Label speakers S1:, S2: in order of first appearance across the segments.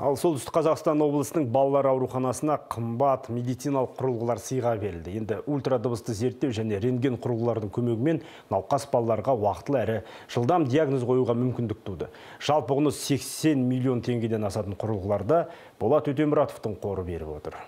S1: Ал солтүстік Қазақстан облысының балалар ауруханасына қымбат медициналық құрылғылар сыйға берілді. Енді ультрадыбысты зерттеу және рентген құрылғылардың көмегімен науқас балаларға уақытылы әрі жылдам диагноз қоюға мүмкіндік туды. Жалпы құны 80 миллион теңгеден асатын құрылғыларды Болат Өтемұратовтың қоры беріп отыр.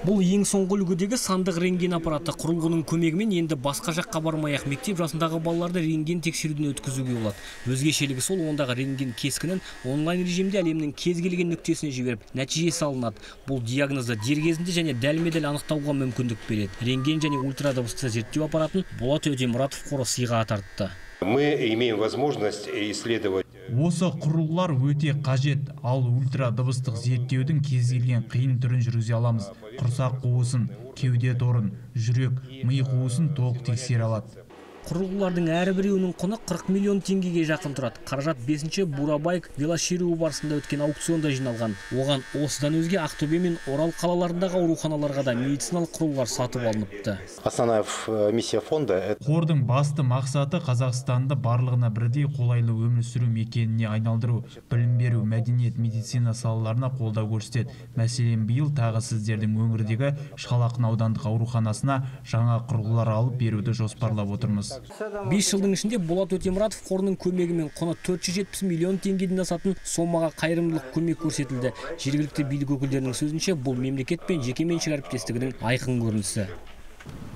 S2: Бұл ең соңғы үлгідегі сандық рентген аппараты құрылғының көмегімен енді басқа жаққа бармай ақ мектеп жасындағы балаларды рентген тексеруден өткізуге болады. Өзгешелігі сол ондағы рентген кескінін онлайн режимде әлемнің кез келген нүктесіне жіберіп, нәтижесі алынады. Бұл диагнозды дер кезінде және дәлме-дәл анықтауға мүмкіндік береді. Рентген және ультрадыбысты зерттеу аппаратын Болат Өтемұратов қоры сыйға тартты.
S3: Мы имеем возможность исследовать
S4: Осы құрылғылар өте қажет, ал ультра дыбыстық зерттеудің кез келген қиын түрін жүргізе аламыз. Құрсақ қуысын, кеуде торын, жүрек, ми қуысын толық тексере алады.
S2: Құрылғылардың әрбіреуінің құны 40 миллион теңгеге жақын тұрады. Қаражат 5-ші Бурабайк велошеруі барысында өткен аукционда жиналған. Оған осыдан өзге Ақтөбе мен Орал қалаларындағы ауруханаларға да медициналық құрылғылар сатып алыныпты.
S3: Основная э, миссия фонда это
S4: Қордың басты мақсаты Қазақстанды барлығына бірдей қолайлы өмір сүру мекеніне айналдыру, білім беру, мәдениет, медицина салаларына қолдау көрсетеді. Мәселен, биыл тағы сіздердің өңірдегі Шқалақын аудандық ауруханасына жаңа құрылғылар алып беруді жоспарлап отырмыз.
S2: 5 жылдың ішінде Болат Өтемұратов қорының көмегімен құны 470 миллион теңгеден асатын сомаға қайырымдылық көмек көрсетілді. Жергілікті билік өкілдерінің сөзінше бұл мемлекет пен жекеменшік әріптестігінің айқын көрінісі.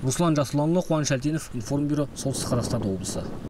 S2: Руслан Жасұланұлы, Қуаныш Әлтенов, Информбюро, Солтүстік Қазақстан облысы.